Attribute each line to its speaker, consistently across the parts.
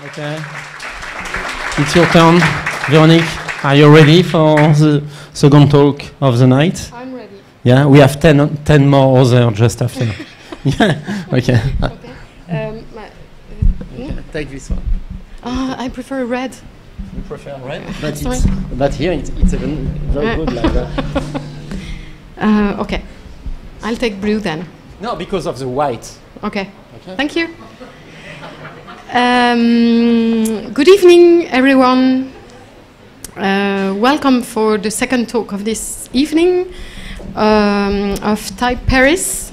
Speaker 1: Okay. It's your turn, Veronique. Are you ready for the second talk of the night?
Speaker 2: I'm ready.
Speaker 1: Yeah, we have 10, 10 more other just after. yeah, okay.
Speaker 2: Okay. Um, my,
Speaker 1: Take this one.
Speaker 2: uh, I prefer red.
Speaker 1: You prefer red? But, it's, but here it's, it's even very good like that.
Speaker 2: Uh, okay. I'll take blue then.
Speaker 1: No, because of the white.
Speaker 2: Okay.
Speaker 1: Okay.
Speaker 2: Thank you. Um, good evening, everyone. Uh, welcome for the second talk of this evening um, of Type Paris.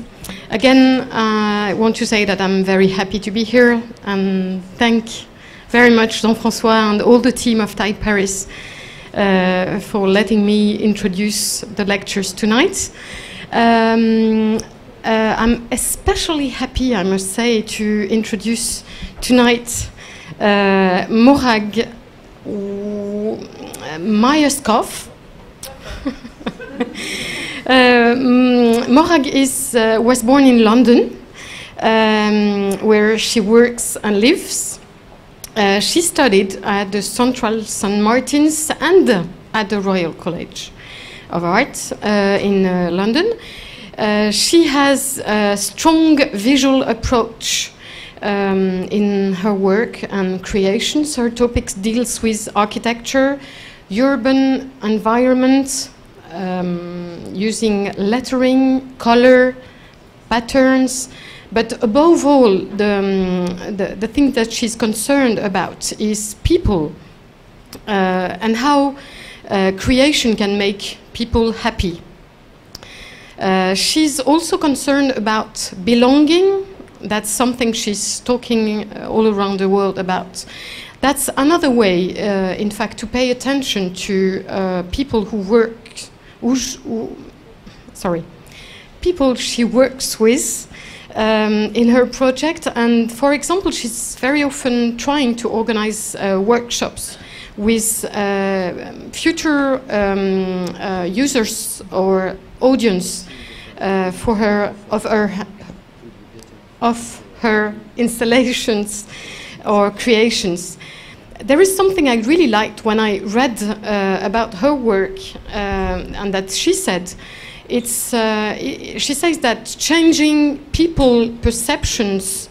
Speaker 2: Again, uh, I want to say that I'm very happy to be here and thank very much Jean-François and all the team of Type Paris uh, for letting me introduce the lectures tonight. Um, uh, I'm especially happy, I must say, to introduce tonight uh, Morag Myerscough. Um, Morag is, uh, was born in London, um, where she works and lives. Uh, she studied at the Central St. Martin's and at the Royal College of Art uh, in uh, London. Uh, she has a strong visual approach um, in her work and creations. Her topics deals with architecture, urban environment, um, using lettering, color, patterns, but above all, the, um, the, the thing that she's concerned about is people uh, and how uh, creation can make people happy. Uh, she's also concerned about belonging. That's something she's talking uh, all around the world about. That's another way, uh, in fact, to pay attention to uh, people who work, who, who, sorry, people she works with um, in her project. And for example, she's very often trying to organize uh, workshops with uh, future um, uh, users or audience uh, for her of her of her installations or creations. There is something I really liked when I read uh, about her work, um, and that she said, it's, uh, she says that changing people perceptions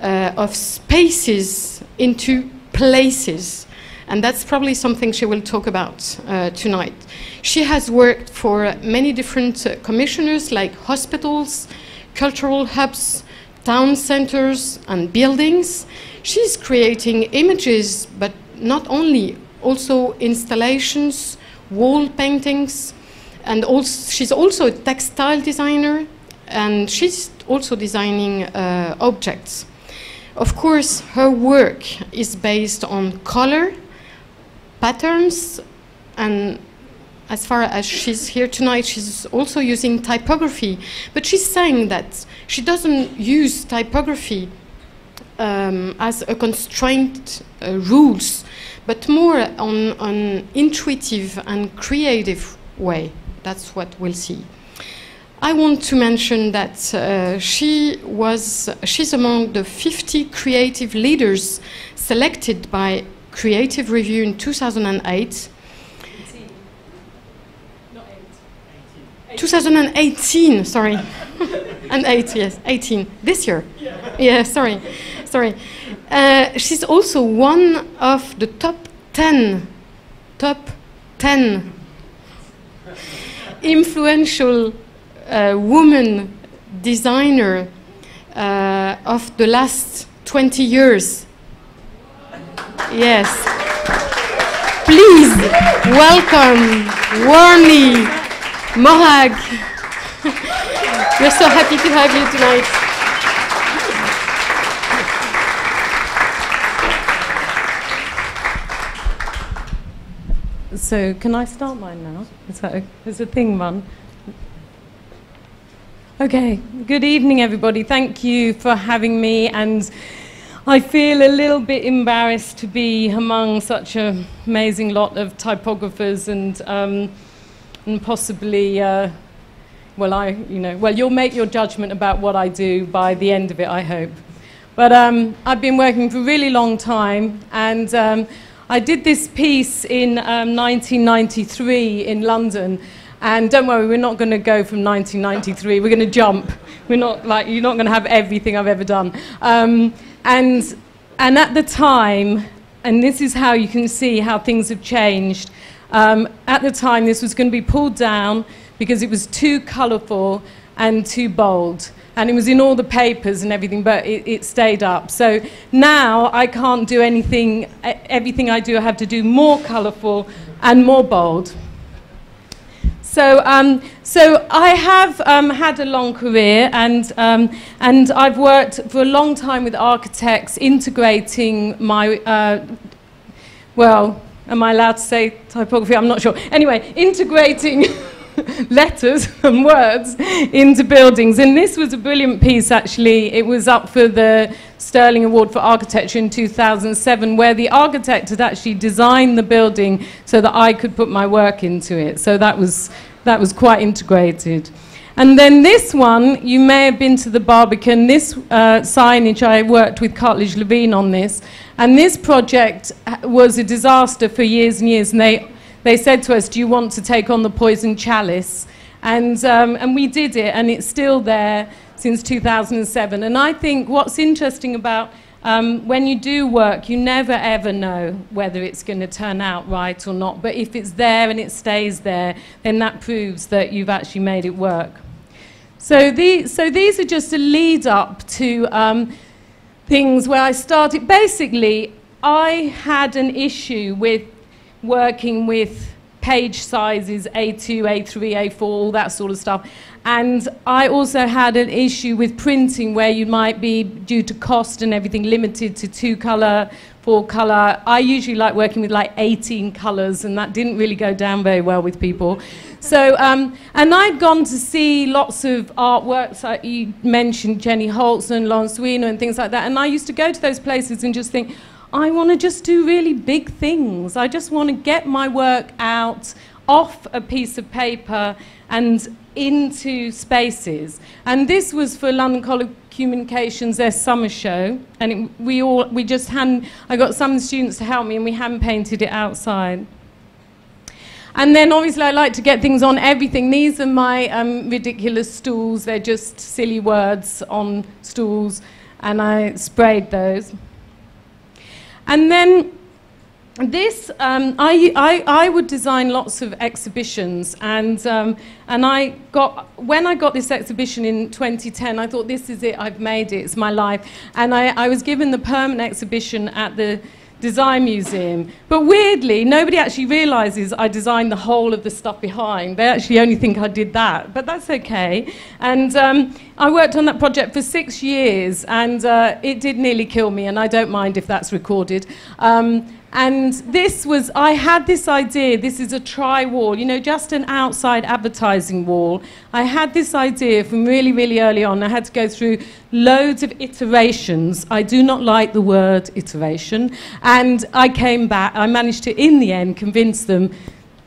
Speaker 2: uh, of spaces into places, and that's probably something she will talk about uh, tonight. She has worked for many different uh, commissioners like hospitals, cultural hubs, town centers, and buildings. She's creating images, but not only, also installations, wall paintings, and also, she's also a textile designer, and she's also designing uh, objects. Of course, her work is based on color, patterns, and as far as she's here tonight, she's also using typography. But she's saying that she doesn't use typography um, as a constraint uh, rules, but more on an intuitive and creative way. That's what we'll see. I want to mention that uh, she was she's among the 50 creative leaders selected by Creative Review in 2008. 2018, sorry. and 8, yes, 18. This year. Yeah, sorry. Sorry. Uh, she's also one of the top 10 top 10 influential uh, woman designer uh, of the last 20 years. Yes. Please welcome warmly Morag. We're so happy to have you tonight.
Speaker 3: So can I start mine now? Is that is the thing run? Okay. Good evening, everybody. Thank you for having me, and I feel a little bit embarrassed to be among such an amazing lot of typographers and um, and possibly. Uh, well, I, you know, well, you'll make your judgment about what I do by the end of it, I hope. But um, I've been working for a really long time, and um, I did this piece in um, 1993 in London. And don't worry, we're not going to go from 1993. We're going to jump. We're not like you're not going to have everything I've ever done. Um, and and at the time, and this is how you can see how things have changed. Um, at the time, this was going to be pulled down because it was too colourful and too bold. And it was in all the papers and everything, but it, it stayed up. So now I can't do anything, everything I do, I have to do more colourful and more bold. So, um, so I have um, had a long career, and um, and I've worked for a long time with architects, integrating my uh, well, am I allowed to say typography? I'm not sure. Anyway, integrating. letters and words into buildings. And this was a brilliant piece, actually. It was up for the Stirling Award for Architecture in 2007, where the architect had actually designed the building so that I could put my work into it. So that was, that was quite integrated. And then this one, you may have been to the Barbican. This uh, signage, I worked with Cartlidge Levene on this. And this project uh, was a disaster for years and years. And they they said to us, Do you want to take on the poison chalice? And, um, and we did it, and it's still there since 2007. And I think what's interesting about um, when you do work, you never ever know whether it's going to turn out right or not. But if it's there and it stays there, then that proves that you've actually made it work. So, the, so these are just a lead up to um, things where I started. Basically, I had an issue with working with page sizes A2, A3, A4, all that sort of stuff. And I also had an issue with printing where you might be, due to cost and everything, limited to two color, four color. I usually like working with like 18 colors, and that didn't really go down very well with people. So, um, and I'd gone to see lots of artworks. Like you mentioned Jenny Holzman, Lawrence Weiner, and things like that. And I used to go to those places and just think, I want to just do really big things. I just want to get my work out off a piece of paper and into spaces. And this was for London College Communications, their summer show. And it, we all, we just hand, I got some students to help me and we hand painted it outside. And then obviously I like to get things on everything. These are my um, ridiculous stools. They're just silly words on stools. And I sprayed those. And then this, um, I, I, I, would design lots of exhibitions, and, um, and I got, when I got this exhibition in 2010, I thought, this is it, I've made it, it's my life. And I, I was given the permanent exhibition at the Design Museum. But weirdly, nobody actually realizes I designed the whole of the stuff behind. They actually only think I did that, but that's okay. And um, I worked on that project for six years, and uh, it did nearly kill me, and I don't mind if that's recorded. Um, and this was, I had this idea, this is a tri wall, you know, just an outside advertising wall. I had this idea from really, really early on. I had to go through loads of iterations. I do not like the word iteration. And I came back, I managed to, in the end, convince them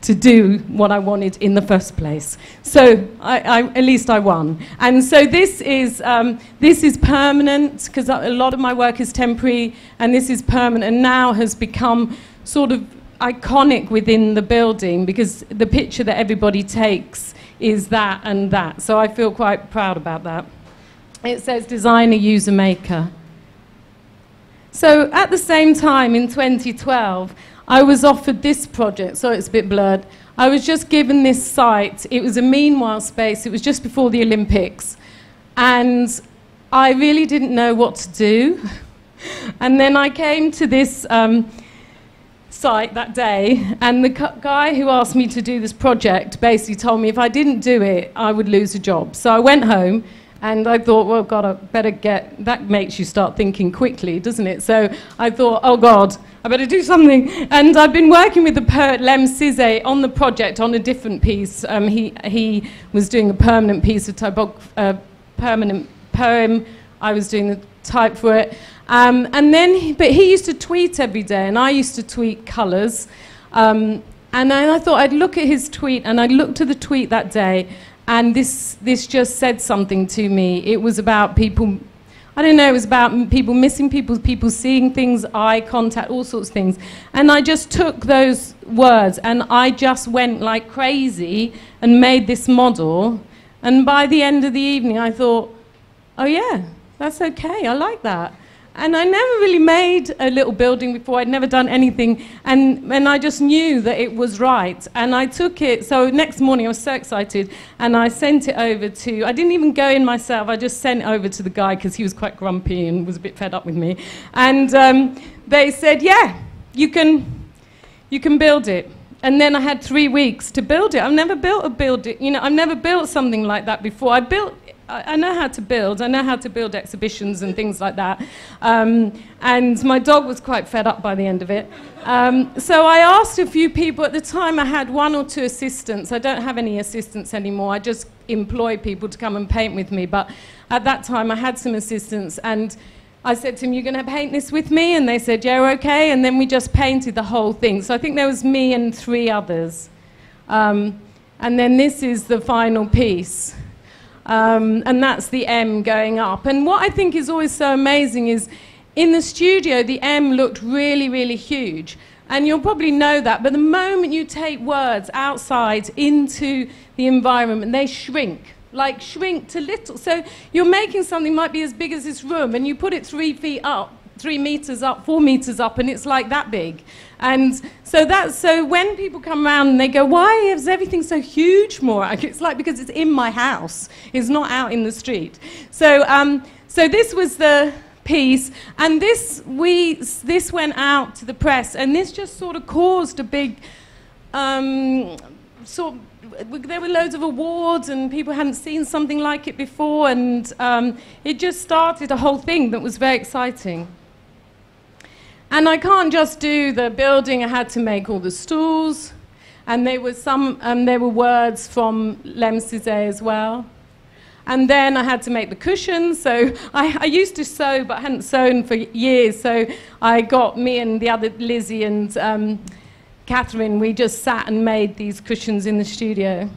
Speaker 3: to do what I wanted in the first place. So I, I, at least I won. And so this is, um, this is permanent because a lot of my work is temporary and this is permanent and now has become sort of iconic within the building because the picture that everybody takes is that and that. So I feel quite proud about that. It says designer, user, maker. So at the same time in 2012, I was offered this project, so it's a bit blurred. I was just given this site. It was a meanwhile space. It was just before the Olympics. And I really didn't know what to do. and then I came to this um, site that day, and the guy who asked me to do this project basically told me if I didn't do it, I would lose a job. So I went home. And I thought, well, God, I better get, that makes you start thinking quickly, doesn't it? So I thought, oh, God, I better do something. And I've been working with the poet Lemn Sissay on the project on a different piece. Um, he, he was doing a permanent piece of typog- uh, permanent poem. I was doing the type for it. Um, and then, he, but he used to tweet every day, and I used to tweet colours. Um, and then I thought I'd look at his tweet, and I looked at the tweet that day, and this, this just said something to me. It was about people I don't know, it was about people missing people, people seeing things, eye contact, all sorts of things. And I just took those words and I just went like crazy and made this model. And by the end of the evening, I thought, oh yeah, that's okay, I like that. And I never really made a little building before. I'd never done anything. And, and I just knew that it was right. And I took it. So next morning, I was so excited. And I sent it over to, I didn't even go in myself. I just sent over to the guy because he was quite grumpy and was a bit fed up with me. And um, they said, yeah, you can, you can build it. And then I had three weeks to build it. I've never built a build it, you know, I've never built something like that before. I built I, I know how to build. I know how to build exhibitions and things like that. Um, and my dog was quite fed up by the end of it. Um, so I asked a few people. At the time, I had one or two assistants. I don't have any assistants anymore. I just employ people to come and paint with me. But at that time, I had some assistants. And I said to them, You're going to paint this with me? And they said, Yeah, okay. And then we just painted the whole thing. So I think there was me and three others. Um, and then this is the final piece. Um, and that's the M going up. And what I think is always so amazing is in the studio, the M looked really, really huge. And you'll probably know that, but the moment you take words outside into the environment, they shrink, like shrink to little. So you're making something might be as big as this room, and you put it three feet up, three meters up, four meters up, and it's like that big. And so that's so when people come around and they go, why is everything so huge, more? It's like because it's in my house. It's not out in the street. So um, so this was the piece, and this we this went out to the press, and this just sort of caused a big um, sort. There were loads of awards, and people hadn't seen something like it before, and um, it just started a whole thing that was very exciting. And I can't just do the building, I had to make all the stools. And there were some, um, there were words from Lemn Sissay as well. And then I had to make the cushions. So I, I, used to sew, but I hadn't sewn for years. So I got me and the other Lizzie and um, Catherine, we just sat and made these cushions in the studio.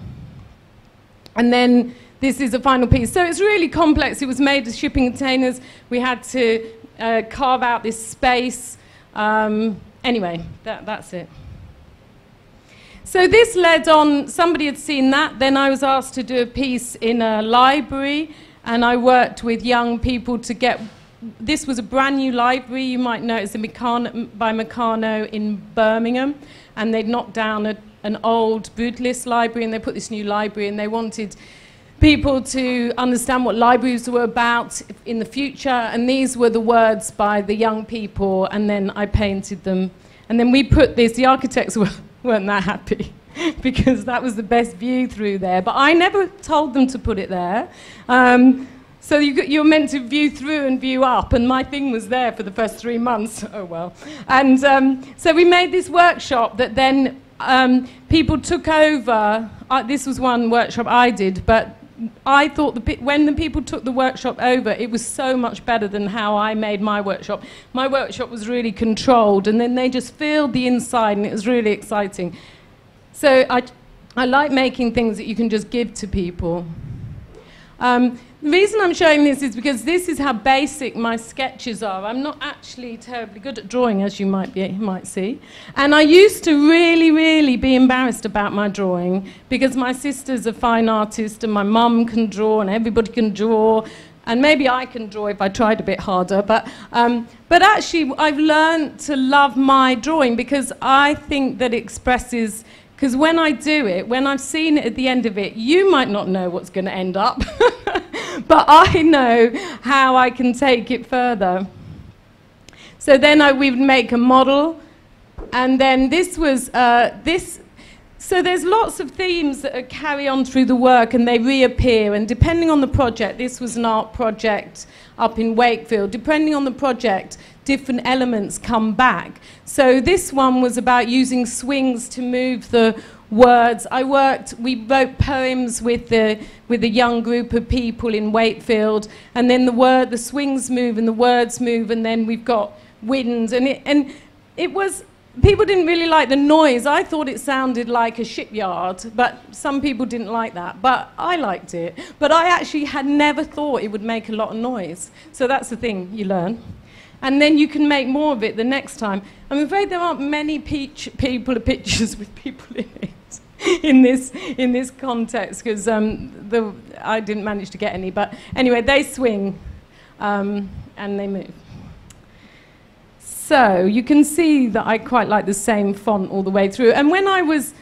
Speaker 3: And then this is the final piece. So it's really complex. It was made of shipping containers. We had to uh, carve out this space. Um, anyway, that, that's it. So this led on, somebody had seen that, then I was asked to do a piece in a library, and I worked with young people to get, this was a brand new library, you might know it's by Mecanoo in Birmingham, and they'd knocked down a, an old Brutalist library, and they put this new library, and they wanted people to understand what libraries were about in the future. And these were the words by the young people, and then I painted them. And then we put this, the architects weren't that happy because that was the best view through there. But I never told them to put it there. Um, so you, are meant to view through and view up, and my thing was there for the first three months. Oh well. And um, so we made this workshop that then um, people took over. Uh, this was one workshop I did, but I thought the, when the people took the workshop over, it was so much better than how I made my workshop. My workshop was really controlled, and then they just filled the inside, and it was really exciting. So I, I like making things that you can just give to people. Um, the reason I'm showing this is because this is how basic my sketches are. I'm not actually terribly good at drawing, as you might, be, might see. And I used to really, really be embarrassed about my drawing because my sister's a fine artist and my mum can draw and everybody can draw. And maybe I can draw if I tried a bit harder. But, um, but actually, I've learned to love my drawing because I think that it expresses because when I do it, when I've seen it at the end of it, you might not know what's going to end up. but I know how I can take it further. So then I, we would make a model, and then this was uh, this. So there's lots of themes that carry on through the work, and they reappear. And depending on the project, this was an art project up in Wakefield. Depending on the project, different elements come back. So this one was about using swings to move the words. I worked, we wrote poems with the, with a young group of people in Wakefield, and then the word, the swings move and the words move, and then we've got wind. And it, and it was, people didn't really like the noise. I thought it sounded like a shipyard, but some people didn't like that. But I liked it. But I actually had never thought it would make a lot of noise. So that's the thing you learn. And then you can make more of it the next time. I'm afraid there aren't many peach people pictures with people in it. in this in this context because um, the I didn't manage to get any but anyway they swing um, and they move so you can see that I quite like the same font all the way through. And when I was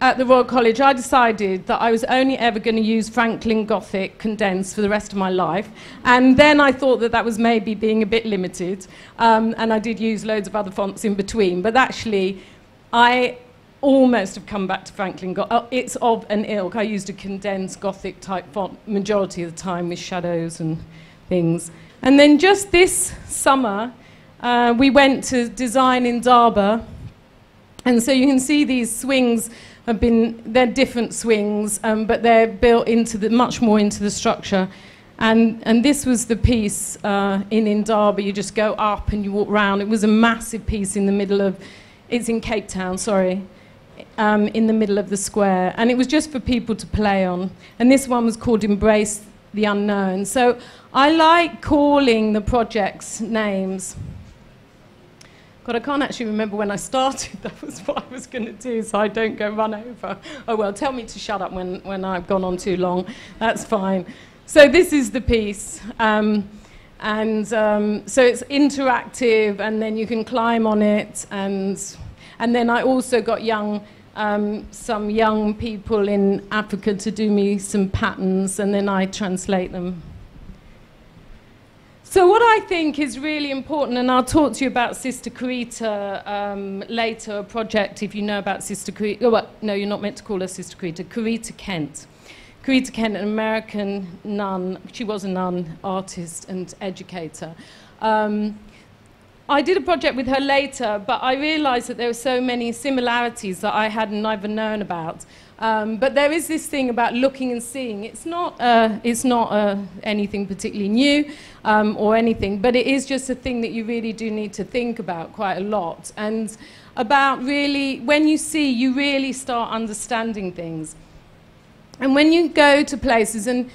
Speaker 3: at the Royal College, I decided that I was only ever going to use Franklin Gothic condensed for the rest of my life. And then I thought that that was maybe being a bit limited. Um, and I did use loads of other fonts in between. But actually, I almost have come back to Franklin Gothic. Oh, it's of an ilk. I used a condensed Gothic type font majority of the time with shadows and things. And then just this summer, uh, we went to design Indaba, and so you can see these swings have been, they're different swings, um, but they're built into the, much more into the structure. And, and this was the piece uh, in Indaba, you just go up and you walk around. It was a massive piece in the middle of, it's in Cape Town, sorry, um, in the middle of the square. And it was just for people to play on. And this one was called Embrace the Unknown. So I like calling the projects names. God, I can't actually remember when I started. That was what I was going to do, so I don't go run over. Oh, well, tell me to shut up when, when I've gone on too long. That's fine. So, this is the piece. Um, and um, so it's interactive, and then you can climb on it. And, and then I also got young, um, some young people in Africa to do me some patterns, and then I translate them so what I think is really important, and I'll talk to you about Sister Corita um, later, a project, if you know about Sister Corita. Oh, well, no, you're not meant to call her Sister Corita. Corita Kent. Corita Kent, an American nun. She was a nun, artist, and educator. Um, I did a project with her later, but I realized that there were so many similarities that I hadn't even known about. Um, but there is this thing about looking and seeing. It's not, uh, it's not uh, anything particularly new um, or anything, but it is just a thing that you really do need to think about quite a lot. And about really, when you see, you really start understanding things. And when you go to places, and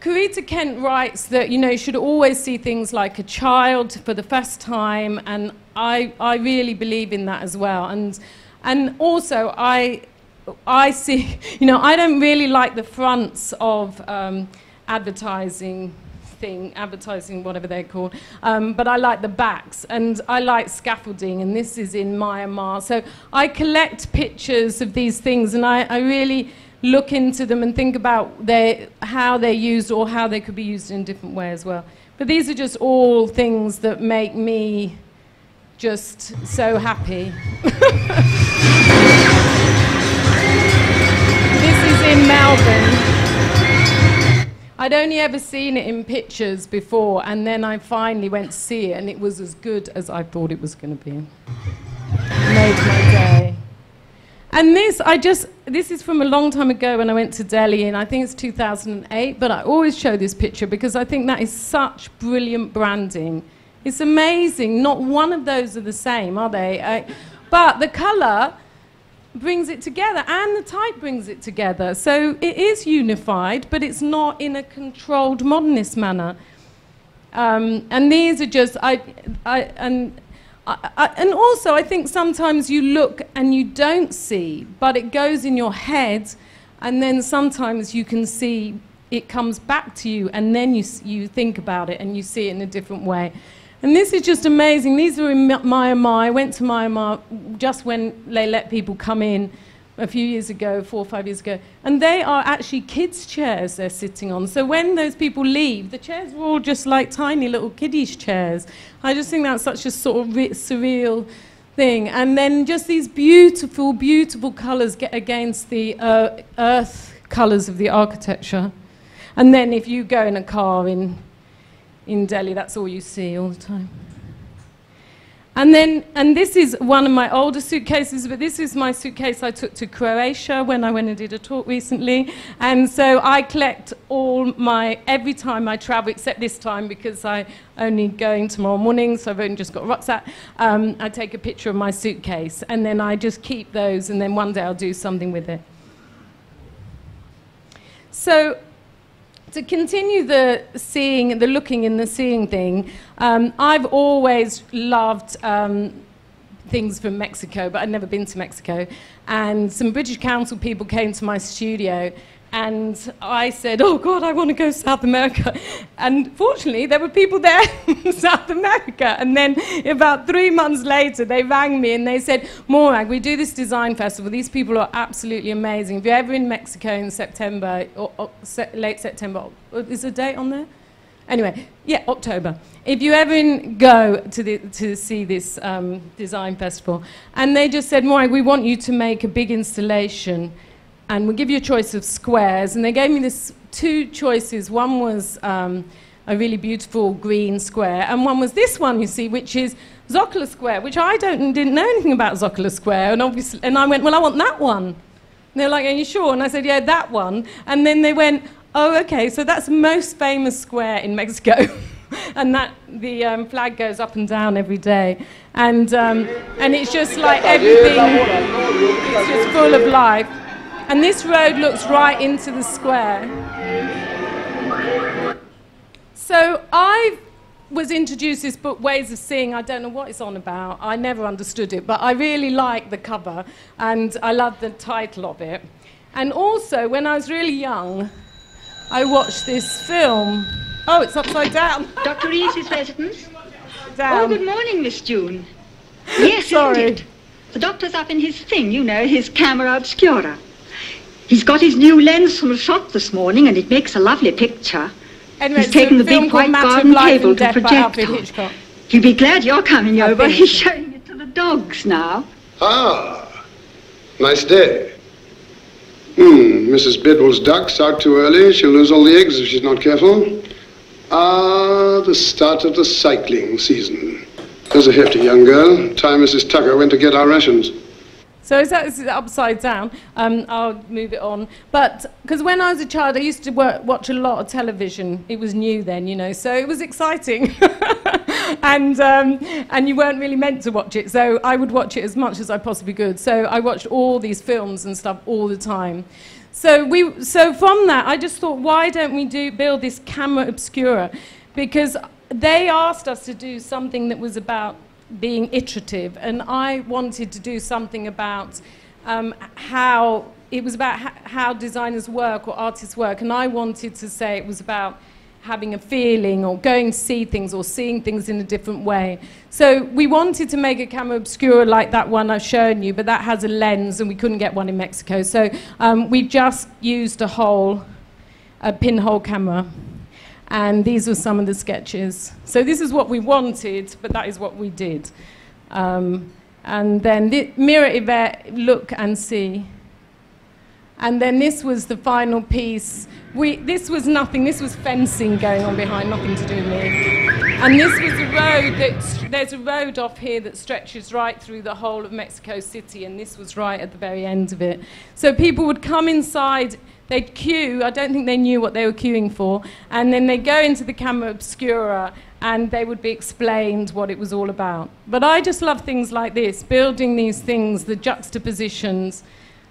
Speaker 3: Corita Kent writes that you know you should always see things like a child for the first time, and I, I really believe in that as well. And, and also, I, I see, you know, I don't really like the fronts of um, advertising thing, advertising, whatever they're called, um, but I like the backs and I like scaffolding, and this is in Myanmar. So I collect pictures of these things, and I, I really look into them and think about their, how they're used or how they could be used in a different way as well. But these are just all things that make me just so happy. This is in Melbourne. I'd only ever seen it in pictures before, and then I finally went to see it, and it was as good as I thought it was going to be. Made my day. And this, I just, this is from a long time ago when I went to Delhi, and I think it's 2008, but I always show this picture because I think that is such brilliant branding. It's amazing. Not one of those are the same, are they? I, but the colour, brings it together and the type brings it together. So it is unified, but it's not in a controlled modernist manner. Um, and these are just, I, I, and, I, I, and also I think sometimes you look and you don't see, but it goes in your head, and then sometimes you can see it comes back to you, and then you, you think about it and you see it in a different way. And this is just amazing. These are in Myanmar. I went to Myanmar just when they let people come in a few years ago, four or five years ago. And they are actually kids' chairs they're sitting on. So when those people leave, the chairs are all just like tiny little kiddies' chairs. I just think that's such a sort of surreal thing. And then just these beautiful, beautiful colours get against the uh, earth colours of the architecture. And then if you go in a car in in Delhi, that's all you see all the time. And then, and this is one of my older suitcases, but this is my suitcase I took to Croatia when I went and did a talk recently. And so I collect all my, every time I travel, except this time because I only going tomorrow morning, so I've only just got a rucksack. Um, I take a picture of my suitcase and then I just keep those and then one day I'll do something with it. So to continue the seeing, the looking and the seeing thing, um, I've always loved um, things from Mexico, but I'd never been to Mexico. And some British Council people came to my studio and I said, Oh God, I want to go to South America. And fortunately, there were people there in South America. And then about three months later, they rang me and they said, Morag, we do this design festival. These people are absolutely amazing. If you're ever in Mexico in September, or, or se late September, is the date on there? Anyway, yeah, October. If you ever in, go to, the, to see this um, design festival, and they just said, Morag, we want you to make a big installation and we'll give you a choice of squares. And they gave me this two choices. One was um, a really beautiful green square, and one was this one, you see, which is Zocalo Square, which I don't, didn't know anything about Zocalo Square. And, obviously, and I went, well, I want that one. And they're like, are you sure? And I said, yeah, that one. And then they went, oh, okay, so that's the most famous square in Mexico. and that the um, flag goes up and down every day. And, um, and it's just like everything, it's just full of life. And this road looks right into the square. So I was introduced to this book, Ways of Seeing. I don't know what it's on about. I never understood it, but I really like the cover and I love the title of it. And also, when I was really young, I watched this film. Oh, it's upside down.
Speaker 4: Dr. Reese's residence?
Speaker 3: Down.
Speaker 4: Oh, good morning, Miss June. Yes,
Speaker 3: Sorry.
Speaker 4: The doctor's up in his thing, you know, his camera obscura. He's got his new lens from a shop this morning, and it makes a lovely picture.
Speaker 3: Anyway,
Speaker 4: He's taken the big white
Speaker 3: Matter
Speaker 4: garden
Speaker 3: Life
Speaker 4: cable to project
Speaker 3: Alfred
Speaker 4: on.
Speaker 3: Hitchcock.
Speaker 4: He'll be glad you're coming
Speaker 3: I
Speaker 4: over. He's showing it to the dogs now.
Speaker 5: Ah, nice day. Hmm, Mrs. Bidwell's duck's out too early. She'll lose all the eggs if she's not careful. Ah, the start of the cycling season. There's a hefty young girl. Time Mrs. Tucker went to get our rations.
Speaker 3: So is that, is upside down? Um, I'll move it on. But because when I was a child, I used to work, watch a lot of television. It was new then, you know, so it was exciting. and, um, and you weren't really meant to watch it. So I would watch it as much as I possibly could. So I watched all these films and stuff all the time. So, we, so from that, I just thought, why don't we do, build this camera obscura? Because they asked us to do something that was about being iterative, and I wanted to do something about um, how it was about how designers work or artists work, and I wanted to say it was about having a feeling or going to see things or seeing things in a different way. So we wanted to make a camera obscura like that one I've shown you, but that has a lens, and we couldn't get one in Mexico. So um, we just used a whole a pinhole camera. And these were some of the sketches. So this is what we wanted, but that is what we did. Um, and then the mirror Yvette, look and see. And then this was the final piece. We, this was nothing, this was fencing going on behind, nothing to do with me. And this was a road that, there's a road off here that stretches right through the whole of Mexico City, and this was right at the very end of it. So people would come inside, they'd queue, I don't think they knew what they were queuing for, and then they'd go into the camera obscura and they would be explained what it was all about. But I just love things like this, building these things, the juxtapositions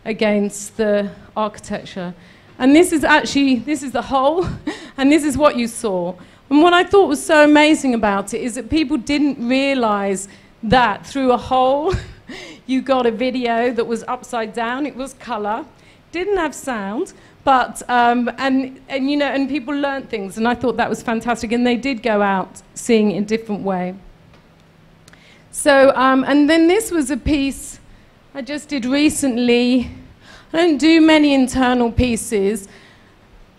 Speaker 3: against the architecture. And this is actually, this is the whole, and this is what you saw. And what I thought was so amazing about it is that people didn't realize that through a hole, you got a video that was upside down, it was color, didn't have sound, but, um, and, and, you know, and people learned things, and I thought that was fantastic, and they did go out seeing it in a different way. So, um, and then this was a piece I just did recently. I don't do many internal pieces,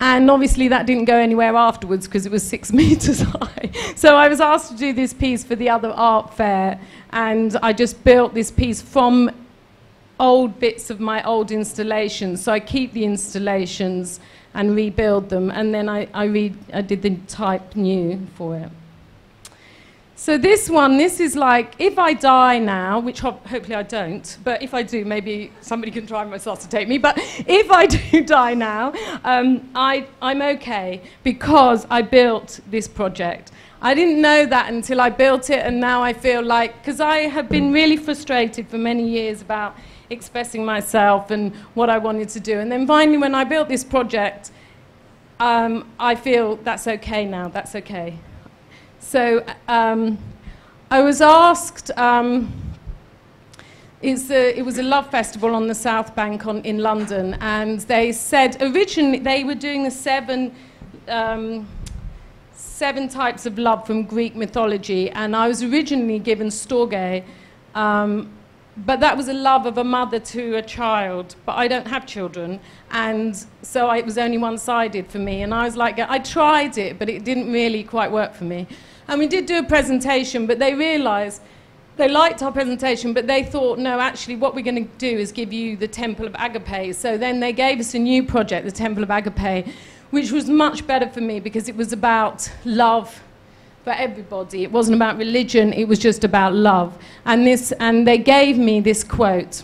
Speaker 3: and obviously that didn't go anywhere afterwards because it was six meters high. So I was asked to do this piece for the other art fair, and I just built this piece from old bits of my old installations. So I keep the installations and rebuild them, and then I, I, re- I did the type new for it. So this one, this is like, if I die now, which ho- hopefully I don't, but if I do, maybe somebody can try my take me. But if I do die now, um, I, I'm okay because I built this project. I didn't know that until I built it, and now I feel like, because I have been really frustrated for many years about expressing myself and what I wanted to do. And then finally, when I built this project, um, I feel that's okay now, that's okay. So um, I was asked, um, a, it was a love festival on the South Bank on, in London, and they said originally they were doing the seven, um, seven types of love from Greek mythology, and I was originally given storge, um, but that was a love of a mother to a child, but I don't have children, and so I, it was only one-sided for me, and I was like, I tried it, but it didn't really quite work for me. And we did do a presentation, but they realized they liked our presentation, but they thought, no, actually, what we're going to do is give you the Temple of Agape. So then they gave us a new project, the Temple of Agape, which was much better for me because it was about love for everybody. It wasn't about religion, it was just about love. And, this, and they gave me this quote.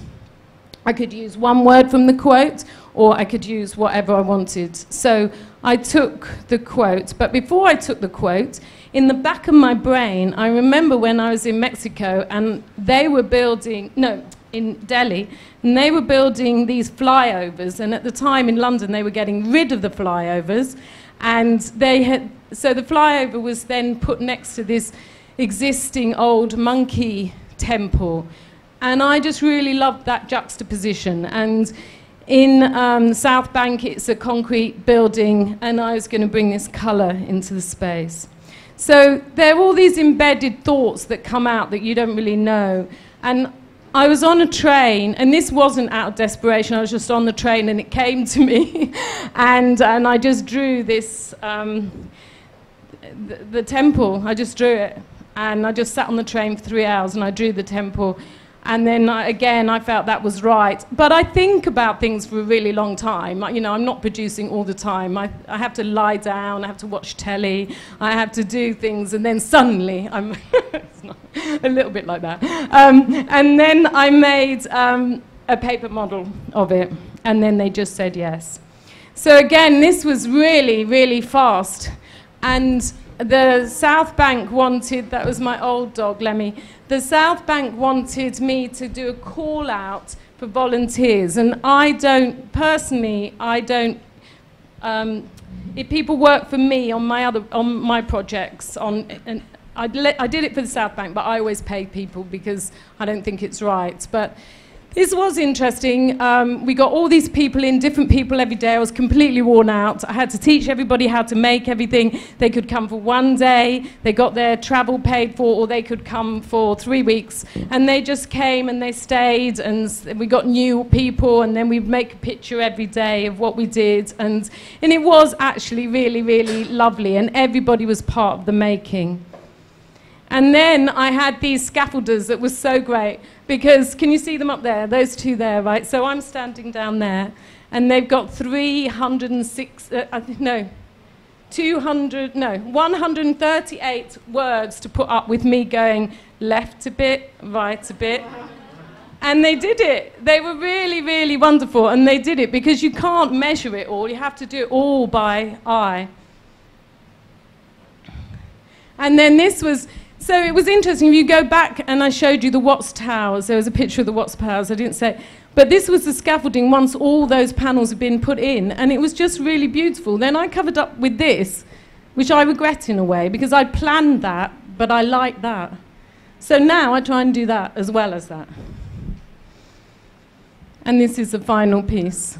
Speaker 3: I could use one word from the quote, or I could use whatever I wanted. So I took the quote, but before I took the quote, in the back of my brain, I remember when I was in Mexico and they were building, no, in Delhi, and they were building these flyovers. And at the time in London, they were getting rid of the flyovers. And they had, so the flyover was then put next to this existing old monkey temple. And I just really loved that juxtaposition. And in um, South Bank, it's a concrete building, and I was going to bring this colour into the space. So there are all these embedded thoughts that come out that you don't really know. And I was on a train, and this wasn't out of desperation, I was just on the train and it came to me. and, and I just drew this, um, the, the temple, I just drew it. And I just sat on the train for three hours and I drew the temple. And then I, again, I felt that was right. But I think about things for a really long time. You know, I'm not producing all the time. I, I have to lie down, I have to watch telly, I have to do things, and then suddenly I'm a little bit like that. Um, and then I made um, a paper model of it, and then they just said yes. So again, this was really, really fast. And the South Bank wanted, that was my old dog, Lemmy, the South Bank wanted me to do a call out for volunteers. And I don't, personally, I don't, um, if people work for me on my other, on my projects, on, and I, did it for the South Bank, but I always pay people because I don't think it's right. But this was interesting. Um, we got all these people in, different people every day. I was completely worn out. I had to teach everybody how to make everything. They could come for one day, they got their travel paid for, or they could come for three weeks. And they just came and they stayed, and we got new people, and then we'd make a picture every day of what we did. And, and it was actually really, really lovely, and everybody was part of the making. And then I had these scaffolders that was so great because, can you see them up there? Those two there, right? So I'm standing down there, and they've got 306, uh, no, 200, no, 138 words to put up with me going left a bit, right a bit. And they did it. They were really, really wonderful. And they did it because you can't measure it all. You have to do it all by eye. And then this was so it was interesting. If you go back and I showed you the Watts Towers, there was a picture of the Watts Towers. I didn't say, but this was the scaffolding once all those panels had been put in, and it was just really beautiful. Then I covered up with this, which I regret in a way because I planned that, but I like that. So now I try and do that as well as that. And this is the final piece.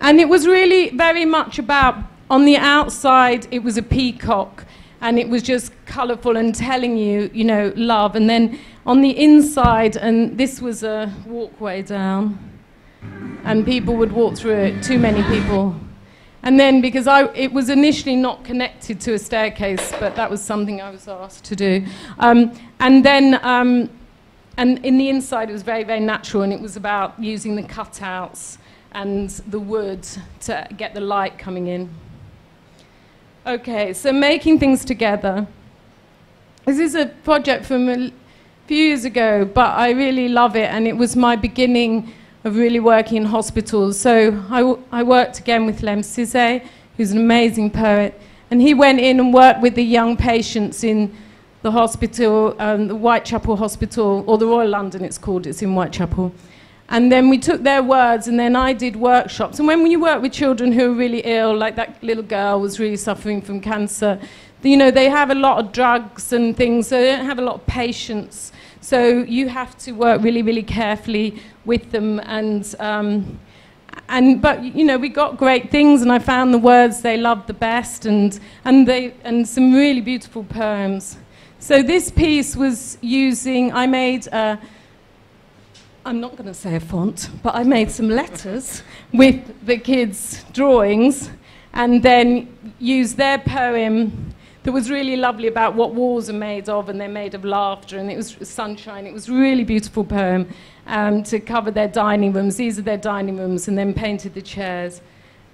Speaker 3: And it was really very much about, on the outside, it was a peacock and it was just colorful and telling you, you know, love. And then on the inside, and this was a walkway down, and people would walk through it, too many people. And then, because I, it was initially not connected to a staircase, but that was something I was asked to do. Um, and then, um, and in the inside, it was very, very natural, and it was about using the cutouts and the wood to get the light coming in. Okay, so making things together. This is a project from a few years ago, but I really love it, and it was my beginning of really working in hospitals. So I, I worked again with Lemn Sissay, who's an amazing poet, and he went in and worked with the young patients in the hospital, um, the Whitechapel Hospital, or the Royal London it's called, it's in Whitechapel. And then we took their words, and then I did workshops. And when you work with children who are really ill, like that little girl was really suffering from cancer, you know, they have a lot of drugs and things, so they don't have a lot of patience. So you have to work really, really carefully with them. And, um, and but you know, we got great things, and I found the words they loved the best, and and they and some really beautiful poems. So this piece was using. I made. A, I'm not going to say a font, but I made some letters with the kids' drawings and then used their poem that was really lovely about what walls are made of, and they're made of laughter, and it was sunshine. It was a really beautiful poem um, to cover their dining rooms. These are their dining rooms, and then painted the chairs.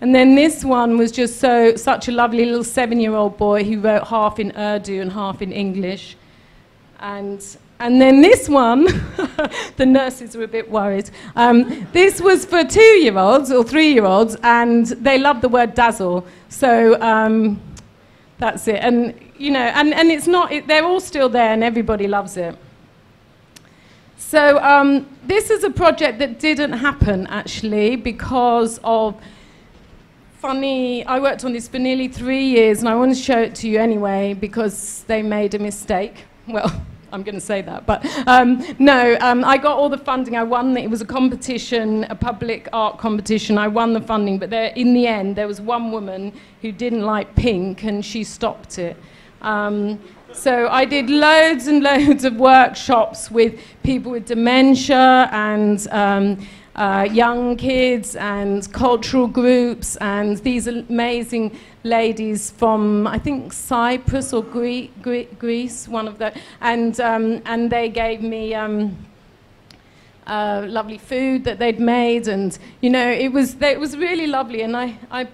Speaker 3: And then this one was just so such a lovely little seven-year-old boy who wrote half in Urdu and half in English. And and then this one, the nurses were a bit worried. Um, this was for two-year-olds or three-year-olds, and they love the word dazzle. So um, that's it. And you know, and, and it's not. It, they're all still there, and everybody loves it. So um, this is a project that didn't happen actually because of funny. I worked on this for nearly three years, and I want to show it to you anyway because they made a mistake. Well. I'm going to say that, but um, no, um, I got all the funding. I won. It was a competition, a public art competition. I won the funding, but there, in the end, there was one woman who didn't like pink, and she stopped it. Um, so I did loads and loads of workshops with people with dementia and um, uh, young kids and cultural groups and these amazing ladies from I think Cyprus or Gre Gre Greece, one of the, and um, and they gave me. Um, uh, lovely food that they'd made, and you know it was they, it was really lovely. And I, I,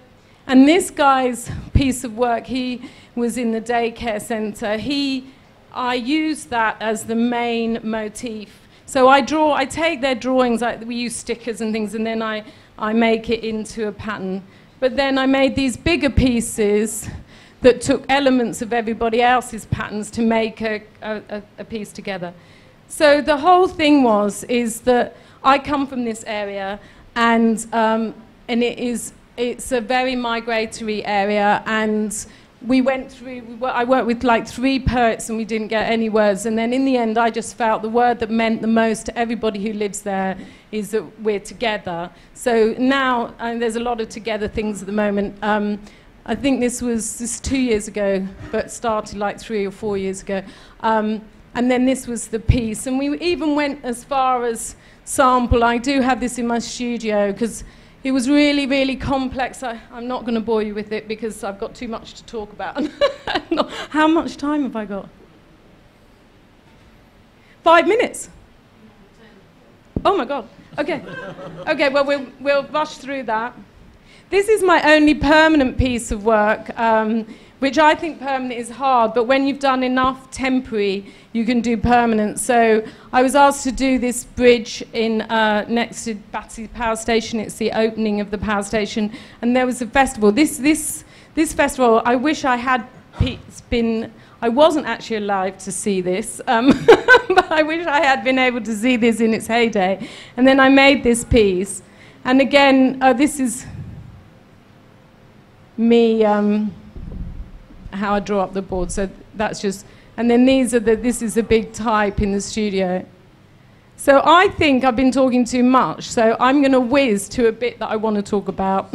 Speaker 3: and this guy's piece of work, he was in the daycare centre. He, I used that as the main motif so I draw, I take their drawings, like we use stickers and things, and then I, I make it into a pattern. But then I made these bigger pieces that took elements of everybody else's patterns to make a, a, a piece together. So the whole thing was, is that I come from this area, and, um, and it is, it's a very migratory area, and we went through, we I worked with like three poets and we didn't get any words. And then in the end, I just felt the word that meant the most to everybody who lives there is that we're together. So now, and there's a lot of together things at the moment. Um, I think this was this two years ago, but started like three or four years ago. Um, and then this was the piece. And we even went as far as sample. I do have this in my studio because it was really, really complex. I, am not going to bore you with it because I've got too much to talk about. How much time have I got? Five minutes? Oh my God. Okay. Okay, well, we'll, we'll rush through that. This is my only permanent piece of work. Um, which I think permanent is hard, but when you've done enough temporary, you can do permanent. So I was asked to do this bridge in uh, next to Battersea Power Station. It's the opening of the power station, and there was a festival. This this this festival, I wish I had been. I wasn't actually alive to see this, um, but I wish I had been able to see this in its heyday. And then I made this piece, and again, uh, this is me. Um, how I draw up the board. So that's just, and then these are the, this is a big type in the studio. So I think I've been talking too much, so I'm going to whiz to a bit that I want to talk about.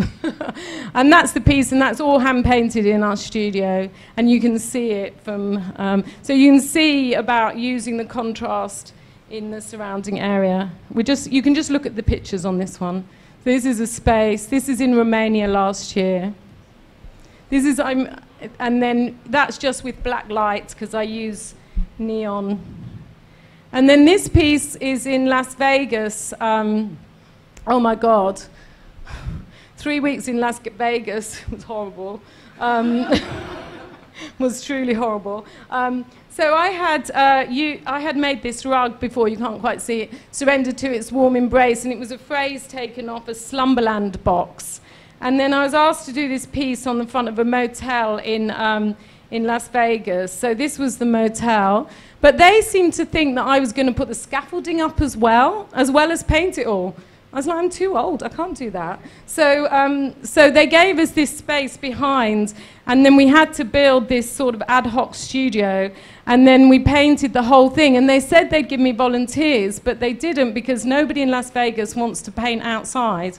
Speaker 3: and that's the piece, and that's all hand painted in our studio. And you can see it from, um, so you can see about using the contrast in the surrounding area. We just, you can just look at the pictures on this one. So this is a space. This is in Romania last year. This is, I'm, and then that's just with black lights because I use neon. And then this piece is in Las Vegas. Um, oh my God. Three weeks in Las Vegas was horrible. Um, was truly horrible. Um, so I had, uh, you, I had made this rug before, you can't quite see it, surrender to its warm embrace, and it was a phrase taken off a Slumberland box. And then I was asked to do this piece on the front of a motel in, um, in Las Vegas. So this was the motel. But they seemed to think that I was going to put the scaffolding up as well, as well as paint it all. I was like, I'm too old, I can't do that. So, um, so they gave us this space behind, and then we had to build this sort of ad hoc studio, and then we painted the whole thing. And they said they'd give me volunteers, but they didn't because nobody in Las Vegas wants to paint outside.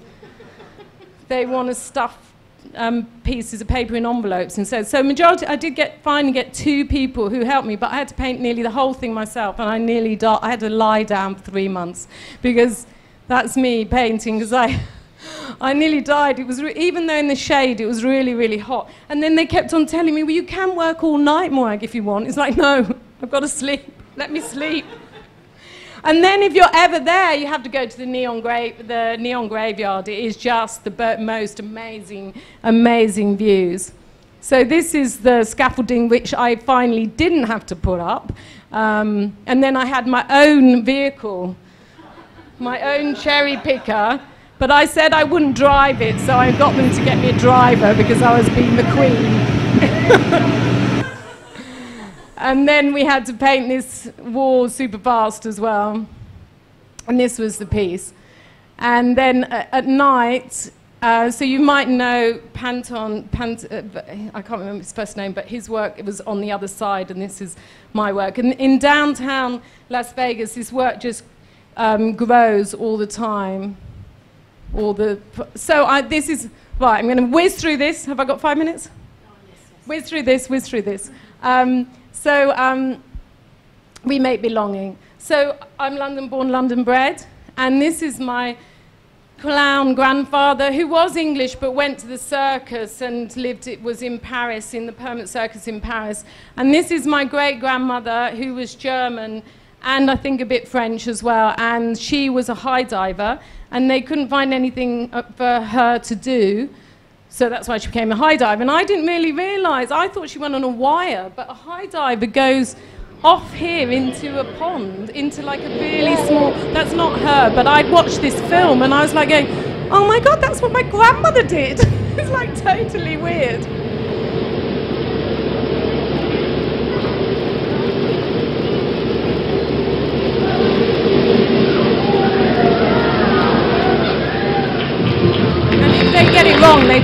Speaker 3: They want to stuff um, pieces of paper in envelopes instead. So majority, I did get finally get two people who helped me, but I had to paint nearly the whole thing myself, and I nearly died. I had to lie down for three months because that's me painting because I, I nearly died. It was even though in the shade it was really, really hot. And then they kept on telling me, well, you can work all night, Morag, if you want. It's like, no, I've got to sleep. Let me sleep. And then if you're ever there, you have to go to the neon, grave, the neon graveyard. It is just the most amazing, amazing views. So this is the scaffolding which I finally didn't have to put up. Um, and then I had my own vehicle my own cherry picker, but I said I wouldn't drive it, so I got them to get me a driver because I was being the queen. and then we had to paint this wall super fast as well. And this was the piece. And then uh, at night, uh, so you might know Panton, Pant, uh, I can't remember his first name, but his work it was on the other side, and this is my work. And in downtown Las Vegas, this work just um, grows all the time. All the so I, this is right. I'm going to whiz through this. Have I got five minutes? Oh, yes, yes. Whiz through this. Whiz through this. Um, so um, we make belonging. So I'm London-born, London-bred, and this is my clown grandfather who was English but went to the circus and lived it was in Paris in the permanent circus in Paris and this is my great grandmother who was German and I think a bit French as well. And she was a high diver, and they couldn't find anything uh, for her to do. So that's why she became a high diver. And I didn't really realize, I thought she went on a wire, but a high diver goes off here into a pond, into like a really small, that's not her, but I'd watched this film and I was like going, oh my God, that's what my grandmother did. it's like totally weird.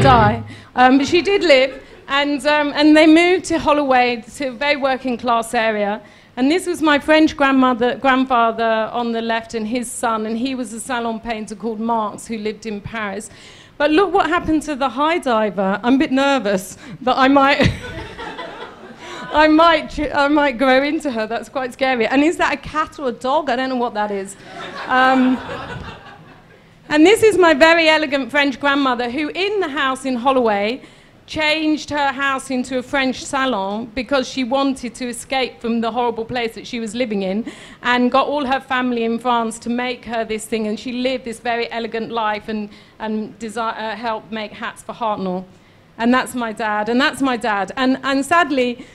Speaker 3: Die. Um, but she did live, and, um, and they moved to Holloway, to a very working class area. And this was my French grandmother, grandfather on the left and his son, and he was a salon painter called Marx who lived in Paris. But look what happened to the high diver. I'm a bit nervous that I might, I might, I might grow into her. That's quite scary. And is that a cat or a dog? I don't know what that is. Um, and this is my very elegant French grandmother who, in the house in Holloway, changed her house into a French salon because she wanted to escape from the horrible place that she was living in and got all her family in France to make her this thing. And she lived this very elegant life and, and desire, uh, helped make hats for Hartnell. And that's my dad, and that's my dad. And, and sadly,